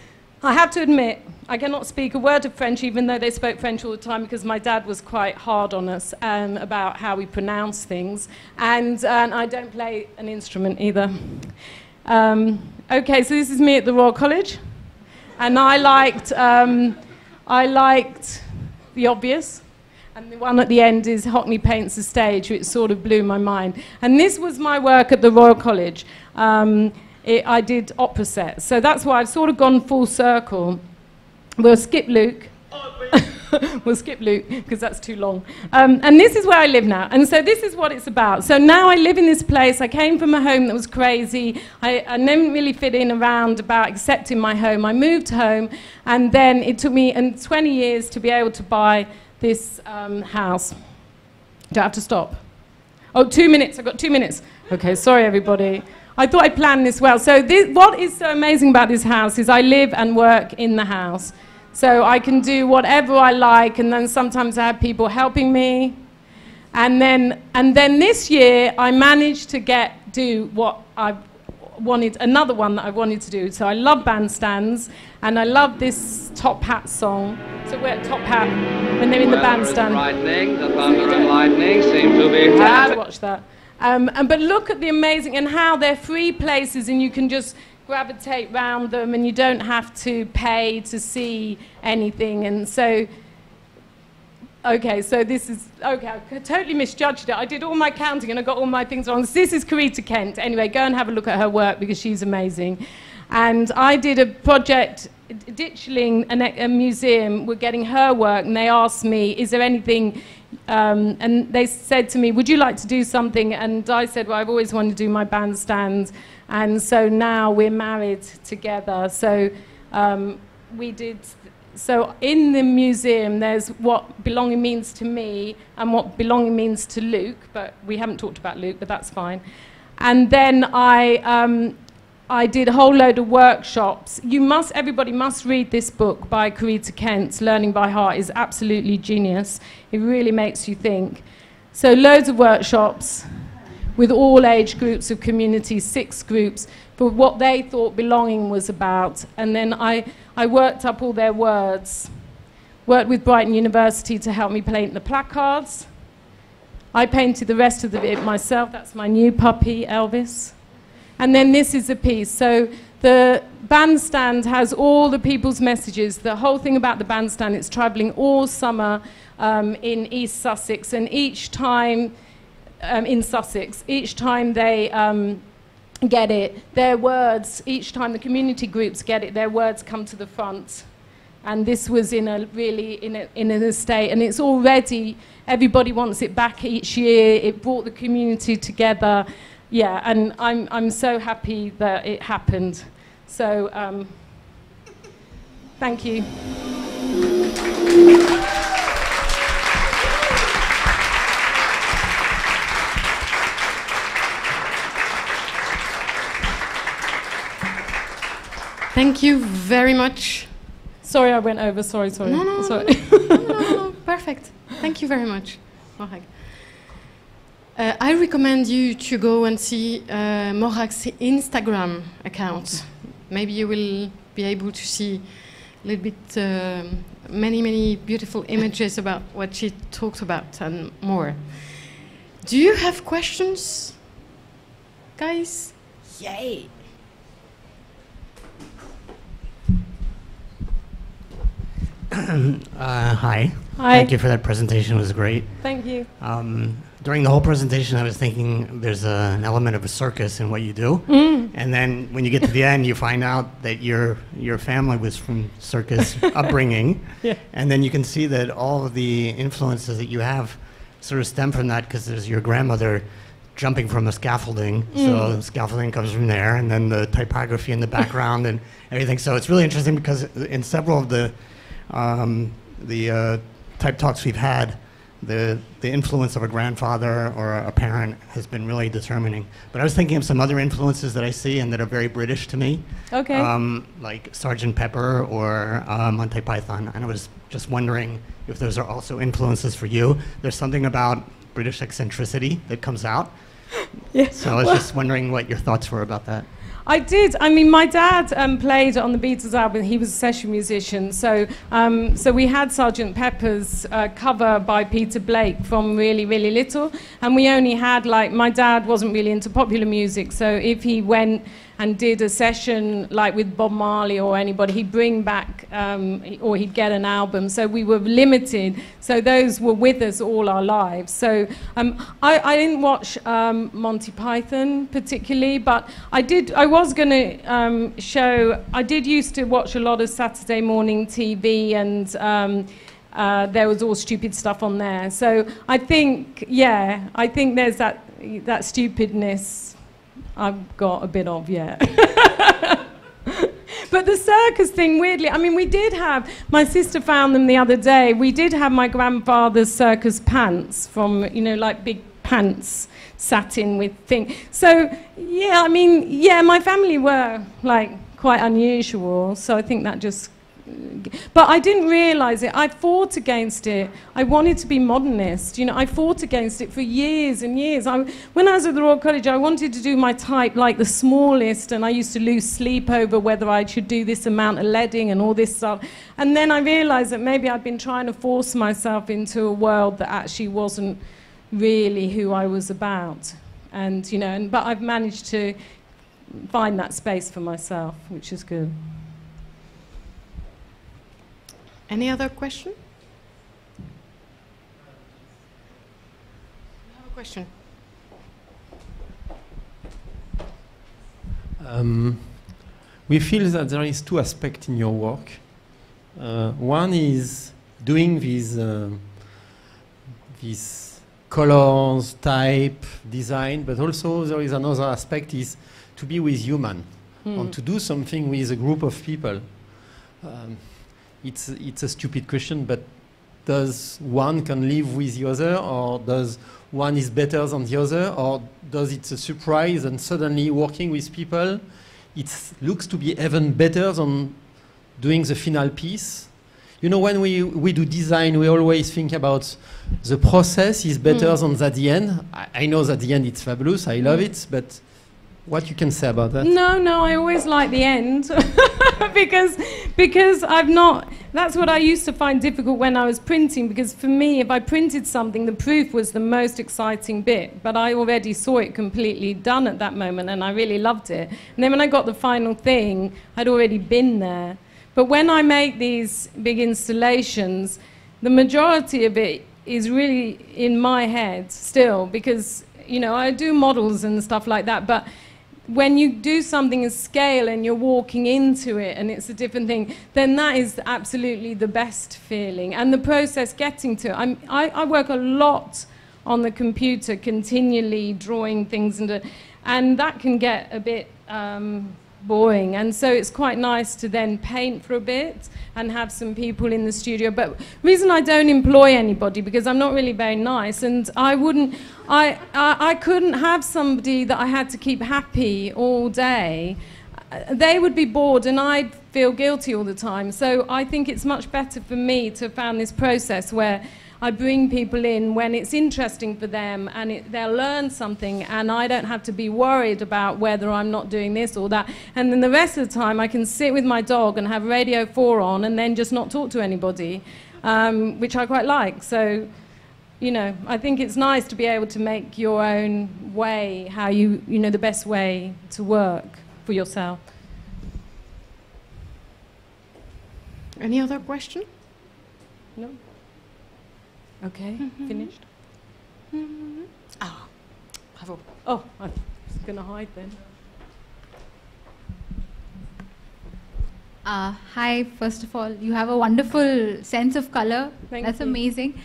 Speaker 3: I have to admit, I cannot speak a word of French, even though they spoke French all the time, because my dad was quite hard on us um, about how we pronounce things. And, and I don't play an instrument either. Um, okay, so this is me at the Royal College. And I liked, um, I liked the obvious. And the one at the end is Hockney Paints the Stage, which sort of blew my mind. And this was my work at the Royal College. Um, it, I did opera sets. So that's why I've sort of gone full circle. We'll skip Luke. we'll skip Luke because that's too long. Um, and this is where I live now. And so this is what it's about. So now I live in this place. I came from a home that was crazy. I, I didn't really fit in around about accepting my home. I moved home, and then it took me and 20 years to be able to buy this um, house. Do I have to stop? Oh, two minutes. I've got two minutes. Okay, sorry, everybody. I thought I planned this well. So this, what is so amazing about this house is I live and work in the house. So I can do whatever I like, and then sometimes I have people helping me. And then, and then this year, I managed to get do what I, wanted another one that I wanted to do. So I love bandstands, and I love this Top Hat song. So we're at Top Hat when they're in the bandstand.
Speaker 6: Frightening, the thunder and lightning seem to be
Speaker 3: You don't have to watch that. Um, and, but look at the amazing and how they're free places and you can just gravitate round them and you don't have to pay to see anything. And so, okay, so this is, okay, I totally misjudged it. I did all my counting and I got all my things wrong. This is Corita Kent. Anyway, go and have a look at her work because she's amazing. And I did a project, Ditchling, an, a museum, were getting her work, and they asked me, is there anything, um, and they said to me, would you like to do something? And I said, well, I've always wanted to do my bandstand. And so now we're married together. So um, we did, so in the museum, there's what belonging means to me and what belonging means to Luke, but we haven't talked about Luke, but that's fine. And then I, um, I did a whole load of workshops. You must, everybody must read this book by Corita Kent, Learning by Heart is absolutely genius. It really makes you think. So loads of workshops with all age groups of communities, six groups, for what they thought belonging was about. And then I, I worked up all their words. Worked with Brighton University to help me paint the placards. I painted the rest of it myself. That's my new puppy, Elvis. And then this is a piece. So the bandstand has all the people's messages. The whole thing about the bandstand, it's travelling all summer um, in East Sussex. And each time, um, in Sussex, each time they um, get it, their words, each time the community groups get it, their words come to the front. And this was in a really in, a, in an estate, and it's already everybody wants it back each year. It brought the community together, yeah. And I'm I'm so happy that it happened. So um, thank you.
Speaker 2: Thank you very much.
Speaker 3: Sorry, I went over. Sorry, sorry.
Speaker 2: No, no,
Speaker 3: sorry.
Speaker 2: no, no, no, perfect. Thank you very much, Morag. Uh, I recommend you to go and see uh, Morag's Instagram account. Maybe you will be able to see a little bit, um many, many beautiful images about what she talked about and more. Do you have questions, guys? Yay!
Speaker 7: Uh, hi.
Speaker 3: Hi.
Speaker 7: Thank you for that presentation. It was great.
Speaker 3: Thank you.
Speaker 7: Um, during the whole presentation, I was thinking there's a, an element of a circus in what you do,
Speaker 3: Mm.
Speaker 7: and then when you get to the end, you find out that your your family was from circus upbringing,
Speaker 3: Yeah.
Speaker 7: and then you can see that all of the influences that you have sort of stem from that because there's your grandmother jumping from a scaffolding,
Speaker 3: Mm.
Speaker 7: so the scaffolding comes from there, and then the typography in the background and everything. So it's really interesting because in several of the um, the uh, type talks we've had, the the influence of a grandfather or a parent has been really determining. But I was thinking of some other influences that I see and that are very British to me,
Speaker 3: Okay.
Speaker 7: um, like Sergeant Pepper or uh, Monty Python. And I was just wondering if those are also influences for you. There's something about British eccentricity that comes out.
Speaker 3: Yeah.
Speaker 7: So I was
Speaker 3: Well-
Speaker 7: just wondering what your thoughts were about that.
Speaker 3: I did. I mean, my dad um, played on the Beatles album. He was a session musician, so um, so we had Sergeant Pepper's uh, cover by Peter Blake from Really Really Little, and we only had like my dad wasn't really into popular music, so if he went and did a session like with Bob Marley or anybody, he'd bring back um, or he'd get an album. So we were limited. So those were with us all our lives. So um, I, I didn't watch um, Monty Python particularly, but I did. I was going to um, show. I did used to watch a lot of Saturday morning TV and. Um, uh, there was all stupid stuff on there. So I think, yeah, I think there's that that stupidness I've got a bit of, yet. but the circus thing, weirdly, I mean, we did have, my sister found them the other day. We did have my grandfather's circus pants from, you know, like big pants satin with thing. So, yeah, I mean, yeah, my family were like quite unusual. So I think that just but I didn't realize it. I fought against it. I wanted to be modernist. You know, I fought against it for years and years. I, when I was at the Royal College, I wanted to do my type like the smallest, and I used to lose sleep over whether I should do this amount of leading and all this stuff. And then I realized that maybe I'd been trying to force myself into a world that actually wasn't really who I was about. And, you know, and, but I've managed to find that space for myself, which is good.
Speaker 2: Any other question? I have a question.
Speaker 1: Um, we feel that there is two aspects in your work. Uh, one is doing these, uh, these colors, type, design, but also there is another aspect is to be with human
Speaker 3: Hmm.
Speaker 1: and to do something with a group of people. Um, it's, it's a stupid question, but does one can live with the other, or does one is better than the other, or does it's a surprise and suddenly working with people, it looks to be even better than doing the final piece? You know, when we, we do design, we always think about the process is better
Speaker 3: Mm.
Speaker 1: than at the end. I, I know that the end it's fabulous, I love it, but what you can say about that?
Speaker 3: No, no, I always like the end because because I've not. That's what I used to find difficult when I was printing because for me, if I printed something, the proof was the most exciting bit. But I already saw it completely done at that moment, and I really loved it. And then when I got the final thing, I'd already been there. But when I make these big installations, the majority of it is really in my head still because you know I do models and stuff like that, but when you do something in scale and you're walking into it and it's a different thing, then that is absolutely the best feeling. And the process getting to it. I'm, I, I work a lot on the computer, continually drawing things, and, and that can get a bit um, boring. And so it's quite nice to then paint for a bit and have some people in the studio. But reason I don't employ anybody because I'm not really very nice, and I wouldn't, I, I, I couldn't have somebody that I had to keep happy all day. They would be bored, and I'd feel guilty all the time. So I think it's much better for me to have found this process where I bring people in when it's interesting for them and it, they'll learn something, and I don't have to be worried about whether I'm not doing this or that. And then the rest of the time, I can sit with my dog and have Radio 4 on and then just not talk to anybody, um, which I quite like. So, you know, I think it's nice to be able to make your own way, how you, you know, the best way to work for yourself.
Speaker 2: Any other question?
Speaker 3: No? Okay, finished?
Speaker 2: Ah, bravo.
Speaker 3: Oh, I was going to hide then.
Speaker 8: Uh, hi, first of all, you have a wonderful sense of color.
Speaker 3: Thank
Speaker 8: That's
Speaker 3: you.
Speaker 8: amazing.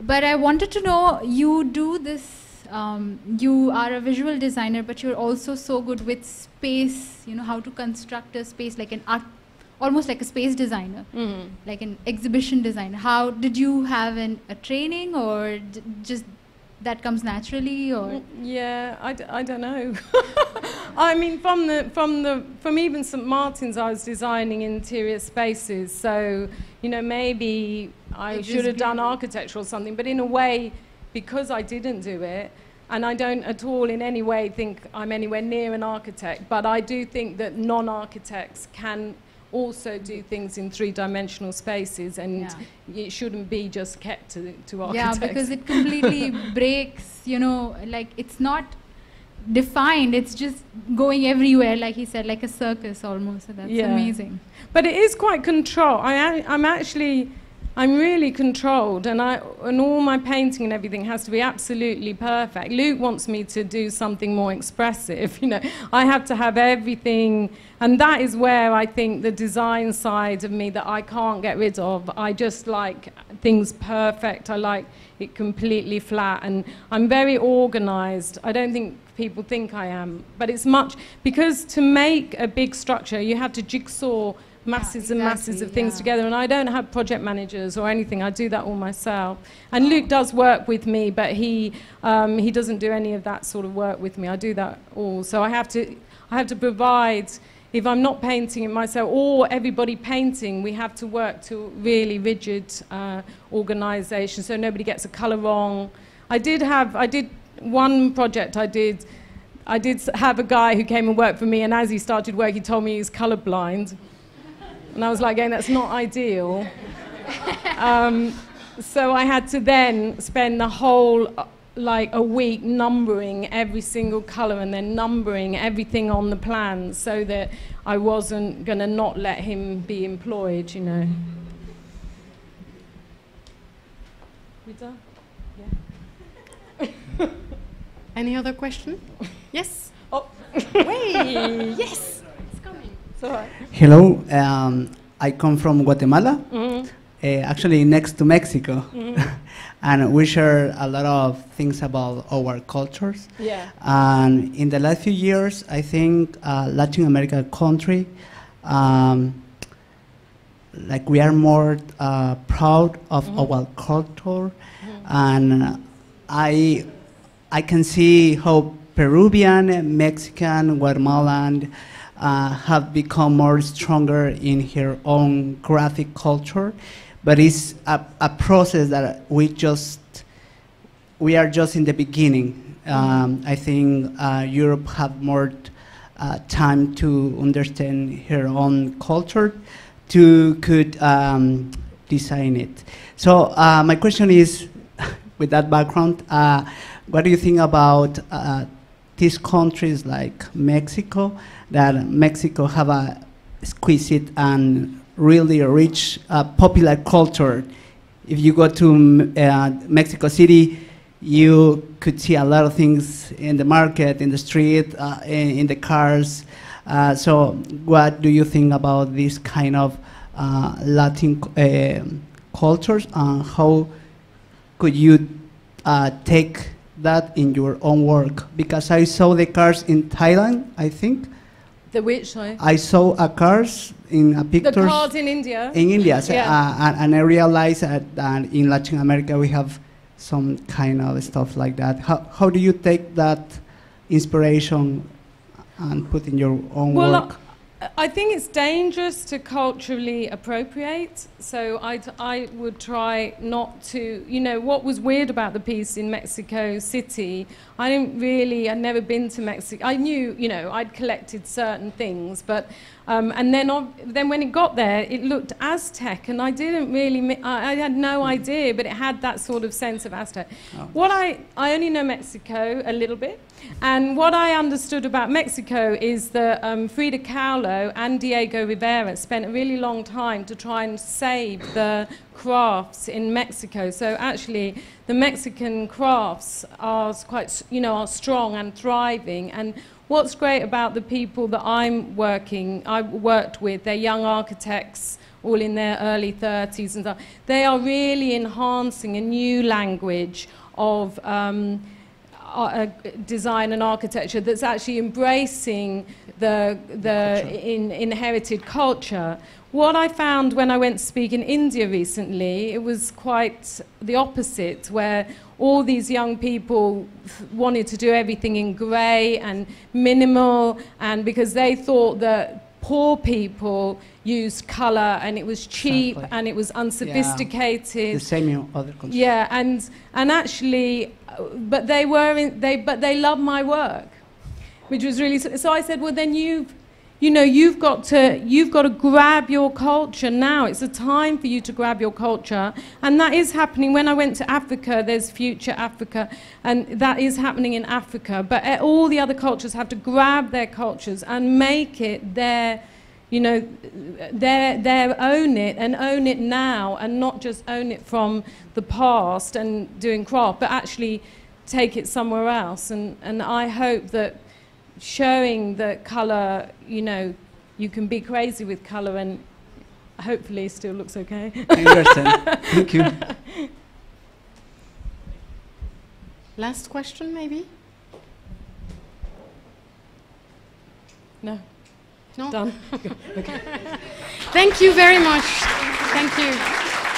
Speaker 8: But I wanted to know you do this, um, you are a visual designer, but you're also so good with space, you know, how to construct a space like an art, almost like a space designer,
Speaker 3: Mm.
Speaker 8: like an exhibition designer. How did you have an, a training or d- just that comes naturally or?
Speaker 3: Mm, Yeah, I, d- I don't know. I mean, from the from the from even St Martin's, I was designing interior spaces. So you know, maybe I
Speaker 8: It
Speaker 3: should have done architecture or something. But in a way, because I didn't do it, and I don't at all in any way think I'm anywhere near an architect. But I do think that non-architects can also do things in three-dimensional spaces, and
Speaker 8: Yeah.
Speaker 3: it shouldn't be just kept to to
Speaker 8: Yeah, because it completely breaks, you know, like it's not defined, it's just going everywhere, like he said, like a circus almost. So that's
Speaker 3: Yeah.
Speaker 8: amazing.
Speaker 3: But it is quite controlled. I am, I'm actually, I'm really controlled, and I and all my painting and everything has to be absolutely perfect. Luke wants me to do something more expressive. You know, I have to have everything, and that is where I think the design side of me that I can't get rid of. I just like things perfect. I like it completely flat, and I'm very organized. I don't think people think I am, but it's much because to make a big structure, you have to jigsaw masses and masses of things
Speaker 8: yeah.
Speaker 3: together, and I don't have project managers or anything. I do that all myself. And Luke does work with me, but he um, he doesn't do any of that sort of work with me. I do that all, so I have to I have to provide if I'm not painting it myself or everybody painting, we have to work to really rigid uh, organisation so nobody gets a colour wrong. I did have, I did one project I did, I did have a guy who came and worked for me and as he started work he told me he he's colourblind. And I was like, again, that's not ideal. um, so I had to then spend the whole uh, like a week numbering every single color and then numbering everything on the plan so that I wasn't going to not let him be employed, you know. We done?
Speaker 2: Yeah. Any other question? Yes.
Speaker 3: Oh,
Speaker 2: wait, yes. It's coming.
Speaker 3: It's all right.
Speaker 9: Hello, um, I come from Guatemala,
Speaker 3: Mhm.
Speaker 9: uh, actually next to Mexico,
Speaker 3: Mhm.
Speaker 9: and we share a lot of things about our cultures.
Speaker 3: Yeah.
Speaker 9: And in the last few years, I think uh, Latin America country, um, like we are more uh, proud of
Speaker 3: Mhm.
Speaker 9: our culture, and I, I can see how Peruvian, Mexican, Guatemalan uh, have become more stronger in her own graphic culture, but it's a, a process that we just we are just in the beginning. Um, I think uh, Europe have more uh, time to understand her own culture to could um, design it. So uh, my question is, with that background, uh, what do you think about uh, these countries like Mexico? That Mexico have a exquisite and really rich uh, popular culture. If you go to uh, Mexico City, you could see a lot of things in the market, in the street, uh, in, in the cars. Uh, so, what do you think about this kind of uh, Latin uh, cultures, and how could you take that in your own work? Because I saw the cars in Thailand, I think.
Speaker 3: The which, sorry?
Speaker 9: I saw a cars in a
Speaker 3: The
Speaker 9: pictures
Speaker 3: cards in India?
Speaker 9: in India, so,
Speaker 3: Yeah.
Speaker 9: uh, and, and I realized that, that in Latin America we have some kind of stuff like that. How, how do you take that inspiration and put in your own
Speaker 3: Well,
Speaker 9: work?
Speaker 3: I- think it's dangerous to culturally appropriate. So I, I would try not to, you know, what was weird about the piece in Mexico City, I didn't really, I'd never been to Mexico. I knew, you know, I'd collected certain things, but, um, and then, then when it got there, it looked Aztec, and I didn't really, I, I had no idea, but it had that sort of sense of Aztec. What I, I only know Mexico a little bit, and what I understood about Mexico is that um, Frida Kahlo and Diego Rivera spent a really long time to try and save the crafts in Mexico. So actually, the Mexican crafts are quite, you know, are strong and thriving. And what's great about the people that I'm working, I worked with, they're young architects all in their early 30s and stuff. They are really enhancing a new language of um, uh, design and architecture that's actually embracing the, the in, inherited culture. What I found when I went to speak in India recently, it was quite the opposite, where all these young people wanted to do everything in grey and minimal, and because they thought that poor people used colour and it was cheap
Speaker 9: Exactly.
Speaker 3: and it was unsophisticated.
Speaker 9: the same in other countries.
Speaker 3: Yeah, and and actually, uh, but they were in, they but they loved my work, which was really so. so I said, well, then you've, you know, you've got to you've got to grab your culture now. It's a time for you to grab your culture, and that is happening. When I went to Africa, there's Future Africa, and that is happening in Africa. But uh, all the other cultures have to grab their cultures and make it their you know, their, their own it and own it now and not just own it from the past and doing craft, but actually take it somewhere else. And, and I hope that showing that colour, you know, you can be crazy with colour and hopefully still looks okay.
Speaker 9: Thank you.
Speaker 2: Last question, maybe?
Speaker 3: No.
Speaker 2: No?
Speaker 3: Done. Okay.
Speaker 2: Thank you very much. Thank you.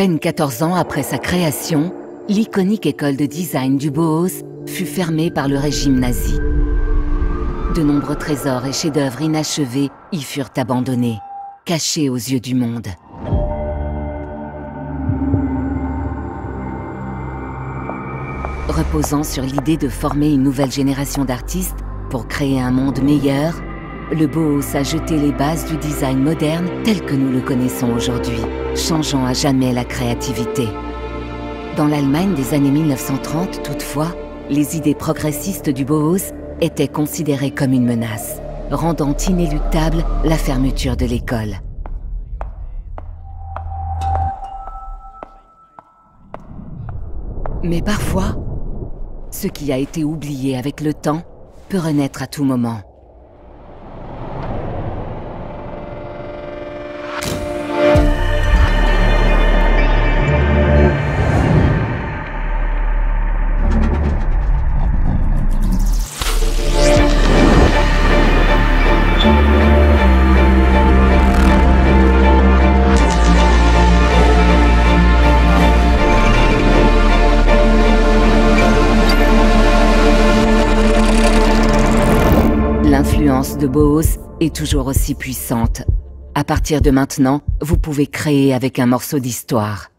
Speaker 10: Peine 14 ans après sa création, l'iconique école de design du Bauhaus fut fermée par le régime nazi. De nombreux trésors et chefs-d'œuvre inachevés y furent abandonnés, cachés aux yeux du monde. Reposant sur l'idée de former une nouvelle génération d'artistes pour créer un monde meilleur, le Bauhaus a jeté les bases du design moderne tel que nous le connaissons aujourd'hui, changeant à jamais la créativité. Dans l'Allemagne des années 1930, toutefois, les idées progressistes du Bauhaus étaient considérées comme une menace, rendant inéluctable la fermeture de l'école. Mais parfois, ce qui a été oublié avec le temps peut renaître à tout moment. De Bauhaus est toujours aussi puissante. À partir de maintenant, vous pouvez créer avec un morceau d'histoire.